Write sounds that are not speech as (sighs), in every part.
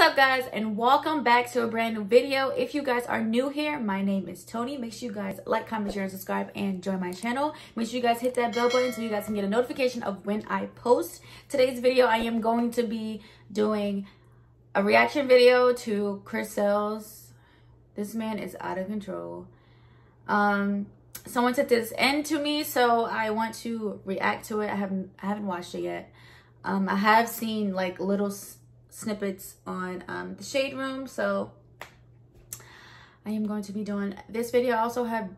What's up guys and welcome back to a brand new video. If you guys are new here, my name is Toni. Make sure you guys like, comment, share, and subscribe and join my channel. Make sure you guys hit that bell button so you guys can get a notification of when I post. Today's video, I am going to be doing a reaction video to Chris Sails. This man is out of control. Um, someone sent this end to me, so I want to react to it. I haven't I haven't watched it yet. Um, I have seen like little snippets on um, the shade room. So I am going to be doing this video. I also have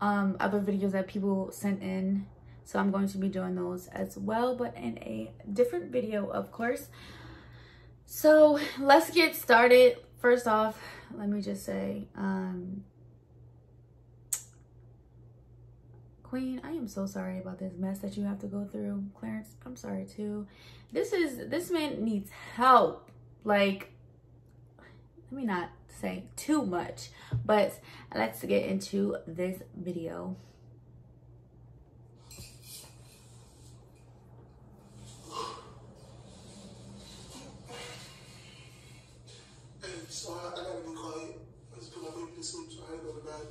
um, other videos that people sent in. So I'm going to be doing those as well, but in a different video, of course. So let's get started. First off, let me just say, um, Queen, I am so sorry about this mess that you have to go through. Clarence, I'm sorry too. This is, this man needs help. Like, let me not say too much, but let's get into this video.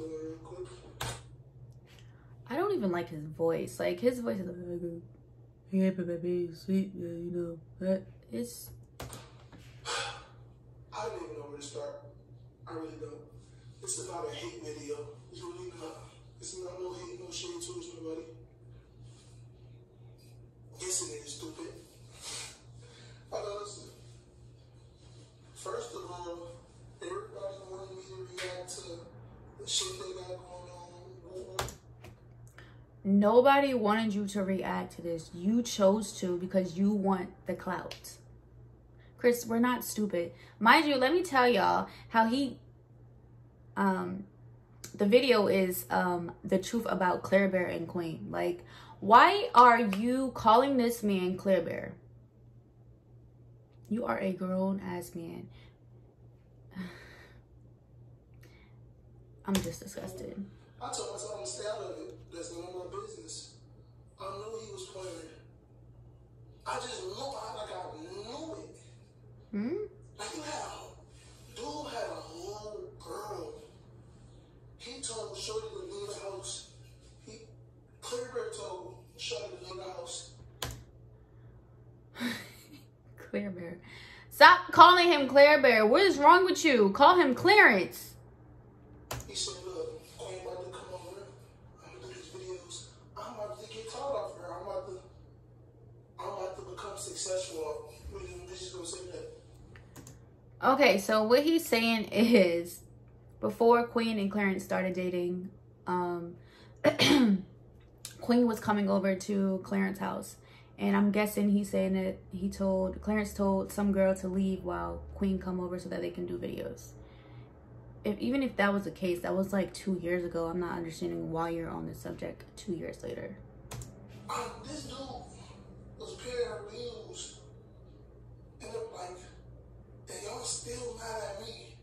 I don't even like his voice. Like his voice is like, yeah, baby, sweet, yeah, you know. But it's. I don't even know where to start. I really don't. It's about a hate video. It's really not. Nobody wanted you to react to this. You chose to because you want the clout. Chris, we're not stupid. Mind you, let me tell y'all how he, um, the video is um the truth about Claire Bear and Queen. Like, why are you calling this man Claire Bear? You are a grown ass man. (sighs) I'm just disgusted. I told myself I'm stay out of it. That's none of my business. I knew he was playing. I just knew, I, like I knew it. Hmm? Like you had, a dude had a whole girl. He told Shorty to leave the house. He, Claire Bear told Shorty to leave the house. (laughs) Clear Bear. Stop calling him Claire Bear. What is wrong with you? Call him Clarence. Successful, okay, so what he's saying is before Queen and Clarence started dating, um, (clears throat) Queen was coming over to Clarence's house. And I'm guessing he's saying that he told, Clarence told some girl to leave while Queen come over so that they can do videos. If Even if that was the case, that was like two years ago. I'm not understanding why you're on this subject two years later. Um, this dude was paying bills and like and y'all still mad at me.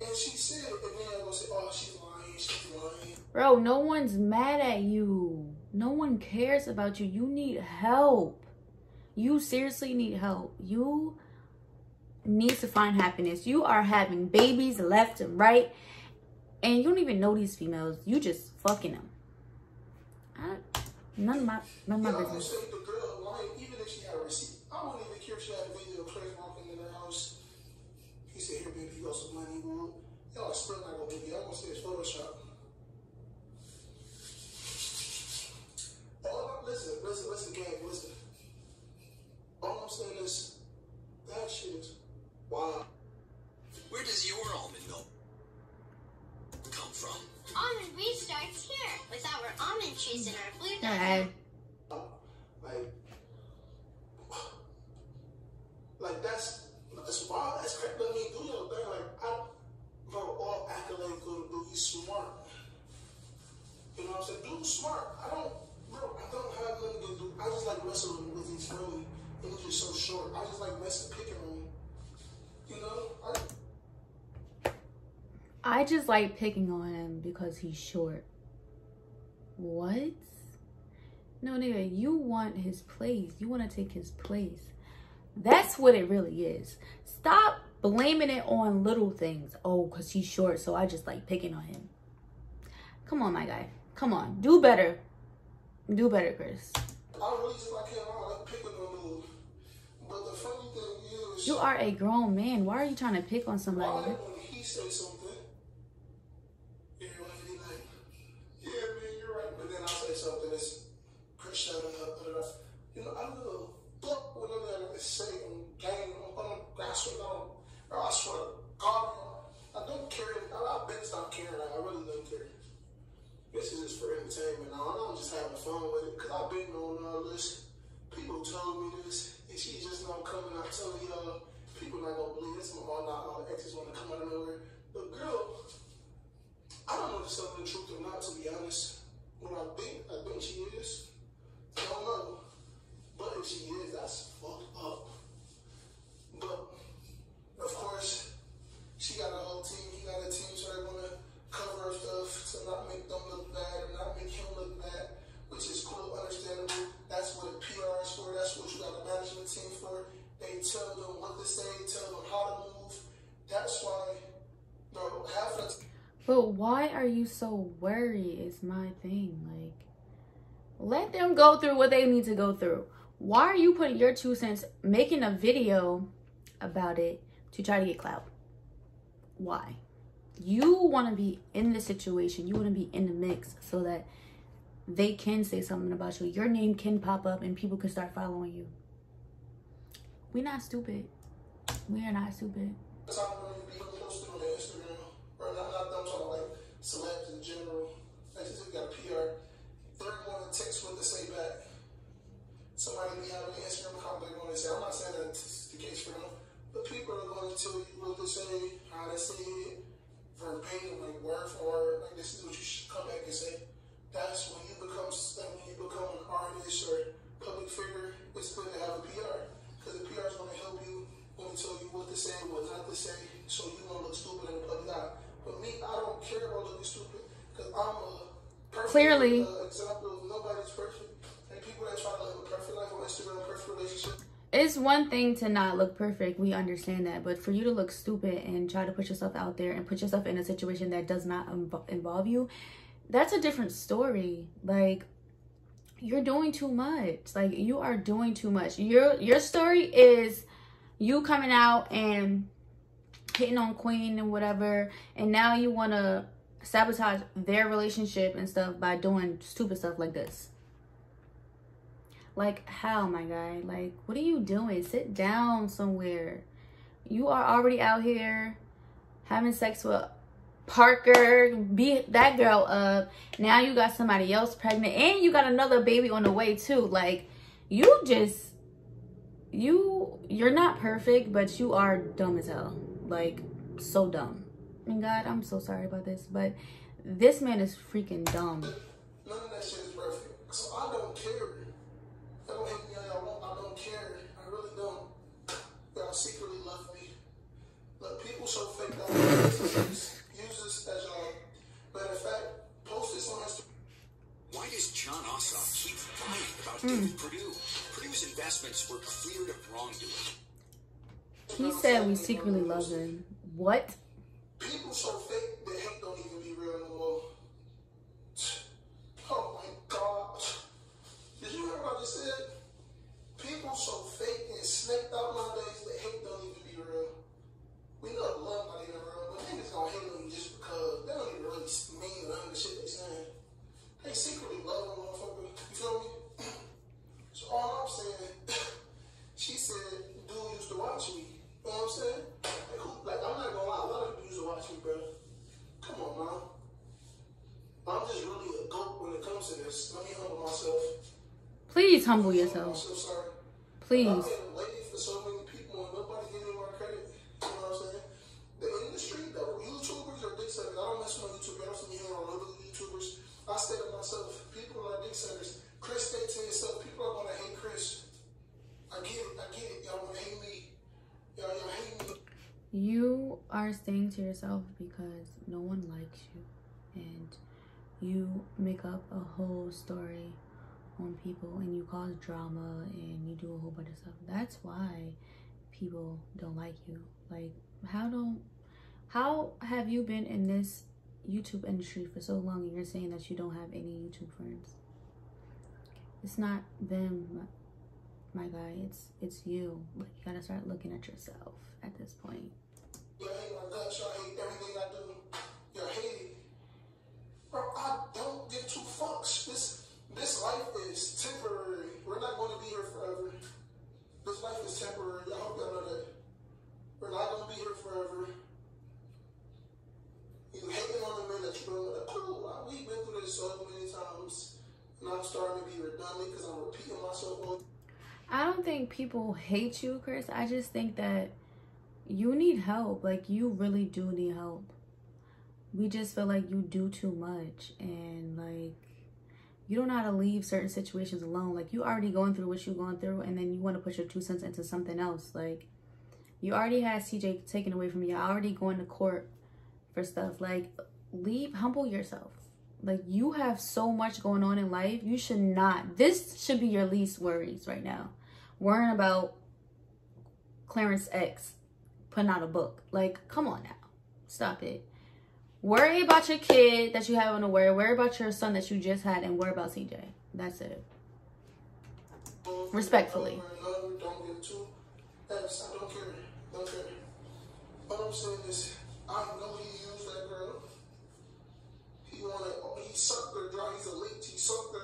And she said, and then gonna say, oh, she's lying, she's lying. Bro, no one's mad at you. No one cares about you. You need help. You seriously need help. You need to find happiness. You are having babies left and right. And you don't even know these females. You just fucking them. I, none of my, none of my business. Y'all still not gonna believe it. I'm gonna say it's Photoshop. All I'm, listen, listen, listen, gang, listen. All I'm saying is that shit is wow. Where does your almond milk come from? Almond meat starts here with our almond trees in our blue dye. Like, like that's that's wild. That's crazy. Let me do your thing. Like I bro, all accolades go to do. He's smart. You know what I'm saying? Dude's smart. I don't, bro, I don't have nothing to do. I just like messing with him. He's really, and he's just so short. I just like messing, picking on him. You know? I, I just like picking on him because he's short. What? No, nigga, you want his place. You want to take his place. That's what it really is. Stop blaming it on little things. Oh, because he's short, so I just like picking on him. Come on, my guy. Come on. Do better. Do better, Chris. I really just like him. I like You are a grown man. Why are you trying to pick on why somebody? when he something, everybody be like, yeah, man, you're right. But then I say something that's Chris shut it up. da, da, da. You know, I don't know. But when I'm there, say on game, I'm on grass, I don't, or I swear to God, I don't care. I, I've been stop caring. I really don't care. This is just for entertainment. Now, I'm just having fun with it because I've been on all this. People told me this, and she just not coming out telling y'all. People not gonna believe this. My mom, not all the exes want to come out of nowhere. But girl, I don't know if it's telling the truth or not. To be honest, what I think, I think she is. I don't know, but if she is, that's fucked up. So worried is my thing. Like, let them go through what they need to go through. Why are you putting your two cents, making a video about it to try to get clout? Why? You want to be in the situation. You want to be in the mix so that they can say something about you. Your name can pop up and people can start following you. We're not stupid. We are not stupid. You say, how to say it, verbatim, like word for word. Like, this is what you should come back and say. That's when you become, like, when you become an artist or public figure, it's good to have a PR. Because the PR is going to help you going to tell you what to say, what not to say, so you won't look stupid in the public eye. But me, I don't care about looking stupid because I'm a perfect Clearly. uh, example of nobody's perfect. And people that try to live a perfect life on Instagram, perfect relationship, it's one thing to not look perfect we understand that but for you to look stupid and try to put yourself out there and put yourself in a situation that does not inv- involve you that's a different story. Like you're doing too much. Like you are doing too much. Your your story is you coming out and hitting on queen and whatever and now you want to sabotage their relationship and stuff by doing stupid stuff like this like, how, my guy? Like, what are you doing? Sit down somewhere. You are already out here having sex with Parker, beat that girl up. Now you got somebody else pregnant, and you got another baby on the way, too. Like, you just, you, you're not perfect, but you are dumb as hell. Like, so dumb. And God, I'm so sorry about this, but this man is freaking dumb. none of that shit is perfect. So I don't care. I don't hate me all uh, y'all want. I don't care. I really don't. Y'all secretly love me. Look, people so fake that use this as y'all. Matter of fact, post this on Instagram. Why does Jon Ossoff keep lying about hmm. David Perdue? Perdue's investments were cleared of wrongdoing. He said we secretly love him. What? People so here on other YouTubers. I stay to myself. People are dick suckers. Chris, stay to yourself. People are gonna hate Chris. I get it. I get it. Y'all hate me. Y'all, y'all hate me. You are staying to yourself because no one likes you. And you make up a whole story on people and you cause drama and you do a whole bunch of stuff. That's why people don't like you. Like how don't how have you been in this YouTube industry for so long and you're saying that you don't have any YouTube friends? It's not them, my guy. It's it's you. Like you gotta start looking at yourself at this point. You hate my guts, you hate everything I do. You hate Bro, I don't give two fucks. This this life is temporary. We're not going to be here forever. This life is temporary. I hope y'all know that. We're not going to be here forever. You hating on the men that you're with cool. We've been through this so many times. And I'm starting to be redundant because I'm repeating myself. I don't think people hate you, Chris. I just think that you need help. Like, you really do need help. We just feel like you do too much. And, like, you don't know how to leave certain situations alone. Like, you already going through what you're going through. And then you want to put your two cents into something else. Like, you already had CJ taken away from you. Already going to court for stuff. Like, leave, humble yourself. Like, you have so much going on in life. You should not. This should be your least worries right now. Worrying about Clarence X putting out a book. Like, come on now. Stop it. Worry about your kid that you have on the worry. Worry about your son that you just had and worry about CJ. That's it. Respectfully. I'm I know he used that girl. He wanted, he sucked. He's a leech. He sucked.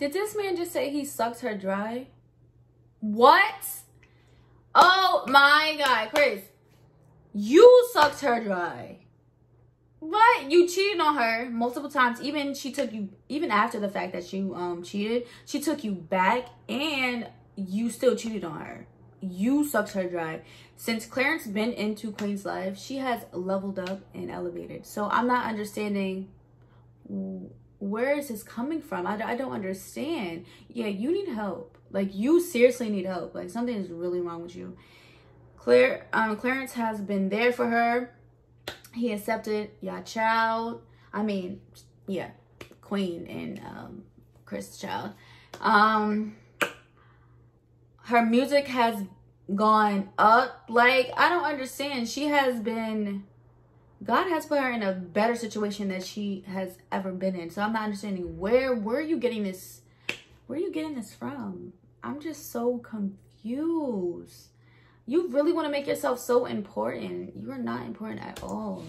Did this man just say he sucked her dry? What? Oh my god, Chris. You sucked her dry. What? You cheated on her multiple times. Even she took you even after the fact that you um cheated, she took you back and you still cheated on her. You sucked her dry. Since Clarence been into Queen's life, she has leveled up and elevated. So I'm not understanding where is this coming from? I, I don't understand. Yeah, you need help. Like, you seriously need help. Like, something is really wrong with you. Claire, um, Clarence has been there for her. He accepted your child. I mean, yeah, Queen and um, Chris Child. Um, her music has gone up. Like, I don't understand. She has been, God has put her in a better situation than she has ever been in. So I'm not understanding where, where are you getting this, where are you getting this from? I'm just so confused. You really want to make yourself so important. You are not important at all.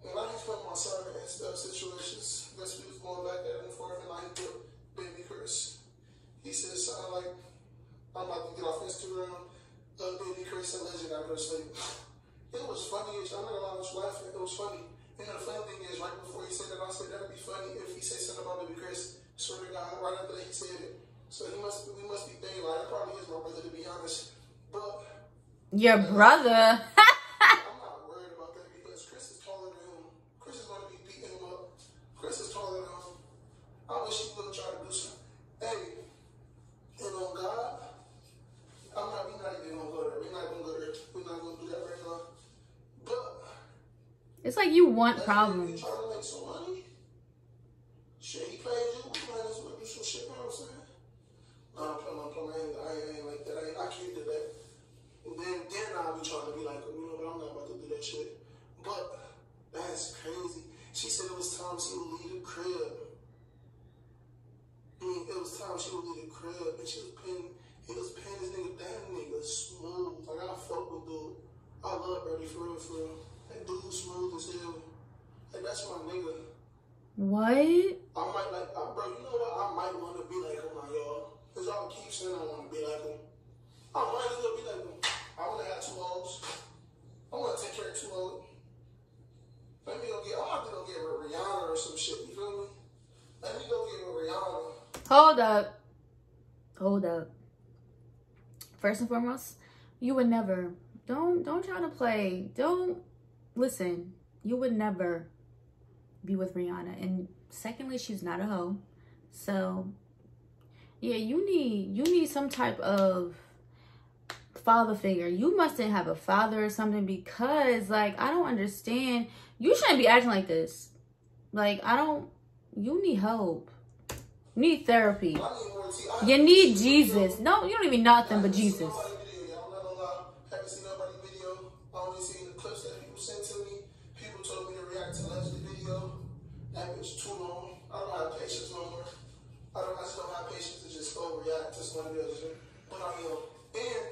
When I put my son in stuff situations, we was going back and forth, and I put baby Chris. He said something like, I'm about to get off Instagram. Uh, baby Chris and to sleep. (sighs) It was funny. I'm not gonna lie, I was laughing. It was funny. And the funny thing is, right before he said that, I said that'd be funny if he said something about baby Chris. Swear to God, right after that he said it. So he must, we must be thinking like, it probably is my brother to be honest. But your brother. (laughs) It's like you want problems. Trying to make some money. Shit, he paid you. We might as well do some shit. You know what I'm saying? No, I'm playing. I'm playing. I ain't, I ain't like that. I, ain't, I can't do that. And then I'll be trying to be like, you know, but I'm not about to do that shit. But that's crazy. She said it was time she would leave the crib. I mean, it was time she would leave the crib, and she was paying. He was paying this nigga. That nigga smooth. Like I fuck with dude. I love Brady for real, for real. That dude smooth as hell. Like that's my nigga. What? I might like, uh, bro. You know what? I might want to be like him, now, y'all. Cause y'all keep saying I want to be like him. I might as well be like him. I want to have two hoes. I want to take care of two hoes. Let me go get. I'm to go get Rihanna or some shit. You feel me? Let me go get Rihanna. Hold up. Hold up. First and foremost, you would never. Don't don't try to play. Don't listen. You would never be with Rihanna. And secondly, she's not a hoe. So yeah, you need you need some type of father figure. You mustn't have a father or something because like I don't understand. You shouldn't be acting like this. Like I don't you need help. You need therapy. You need Jesus. No, you don't even nothing but Jesus. That too long. I don't have patience no more. I don't. I have patience to just overreact to somebody else. But I. And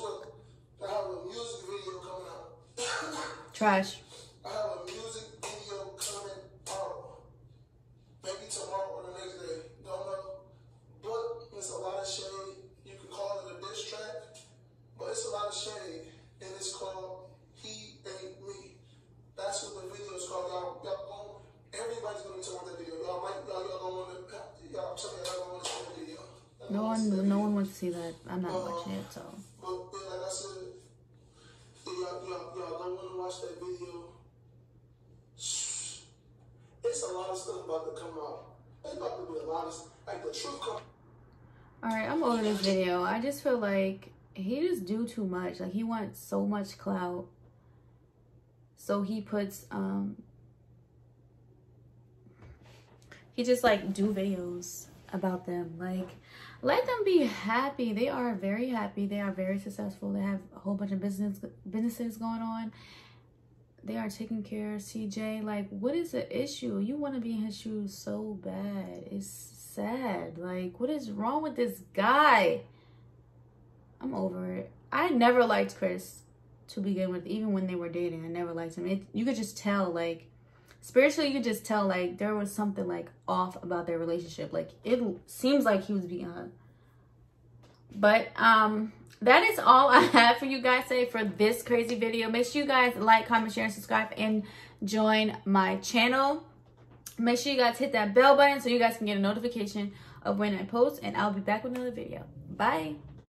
what? I have a music video coming out. (coughs) Trash. I have a music video coming out. Maybe tomorrow or the next day. Don't know. But it's a lot of shade. You can call it a diss track. But it's a lot of shade. And it's called He Ain't Me. That's what the video is called. Y'all, y'all, everybody's gonna be talking about that video. Y'all might, y'all, y'all don't want to, y'all, some y'all don't want to see the video. No one, no one wants to see that. I'm not watching it, so. But yeah, like I said, y'all, y'all, y'all don't want to watch that video. It's a lot of stuff about to come out. It's about to be a lot of like the truth come. All right, I'm over this video. I just feel like he just do too much. Like he wants so much clout. So he puts um he just like do videos about them. Like let them be happy. They are very happy. They are very successful. They have a whole bunch of business businesses going on. They are taking care of CJ. Like, what is the issue? You want to be in his shoes so bad. It's sad. Like, what is wrong with this guy? I'm over it. I never liked Chris to begin with, even when they were dating. I never liked him. It, you could just tell, like, spiritually, you just tell, like, there was something, like, off about their relationship. Like, it seems like he was beyond. But, um, that is all I have for you guys today for this crazy video. Make sure you guys like, comment, share, and subscribe, and join my channel. Make sure you guys hit that bell button so you guys can get a notification of when I post, and I'll be back with another video. Bye.